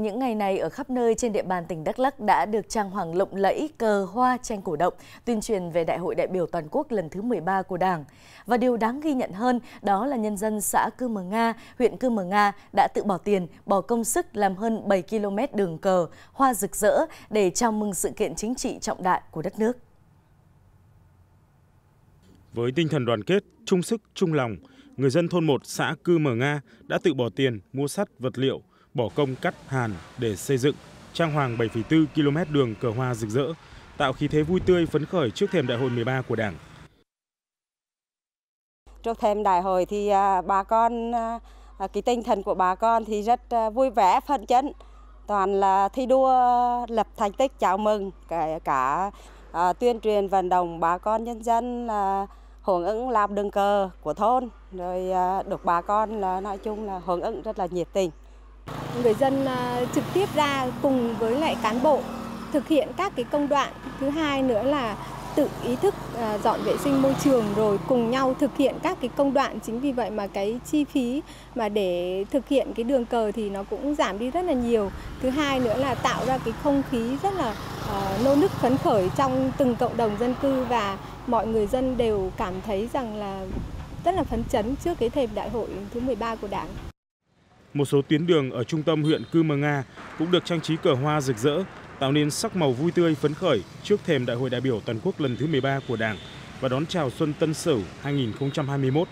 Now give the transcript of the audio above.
Những ngày này ở khắp nơi trên địa bàn tỉnh Đắk Lắk đã được trang hoàng lộng lẫy cờ hoa tranh cổ động, tuyên truyền về Đại hội đại biểu toàn quốc lần thứ 13 của Đảng. Và điều đáng ghi nhận hơn đó là nhân dân xã Cư Mờ Nga, huyện Cư Mờ Nga đã tự bỏ tiền, bỏ công sức làm hơn 7 km đường cờ, hoa rực rỡ để chào mừng sự kiện chính trị trọng đại của đất nước. Với tinh thần đoàn kết, chung sức, chung lòng, người dân thôn 1 xã Cư Mờ Nga đã tự bỏ tiền, mua sắt, vật liệu, bỏ công cắt hàn để xây dựng, trang hoàng 7,4 km đường cờ hoa rực rỡ, tạo khí thế vui tươi phấn khởi trước thềm đại hội 13 của Đảng. Trước thềm đại hội thì à, bà con, à, à, cái tinh thần của bà con thì rất vui vẻ, phấn chấn, toàn là thi đua lập thành tích chào mừng, cả, cả tuyên truyền vận động bà con nhân dân là hưởng ứng làm đường cờ của thôn, rồi được bà con là nói chung là hưởng ứng rất là nhiệt tình người dân à, trực tiếp ra cùng với lại cán bộ thực hiện các cái công đoạn. Thứ hai nữa là tự ý thức à, dọn vệ sinh môi trường rồi cùng nhau thực hiện các cái công đoạn. Chính vì vậy mà cái chi phí mà để thực hiện cái đường cờ thì nó cũng giảm đi rất là nhiều. Thứ hai nữa là tạo ra cái không khí rất là uh, nô nức phấn khởi trong từng cộng đồng dân cư và mọi người dân đều cảm thấy rằng là rất là phấn chấn trước cái thềm đại hội thứ 13 của đảng một số tuyến đường ở trung tâm huyện Cư Mờ Nga cũng được trang trí cờ hoa rực rỡ, tạo nên sắc màu vui tươi phấn khởi trước thềm Đại hội đại biểu toàn quốc lần thứ 13 của Đảng và đón chào Xuân Tân Sửu 2021.